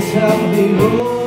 place of the road.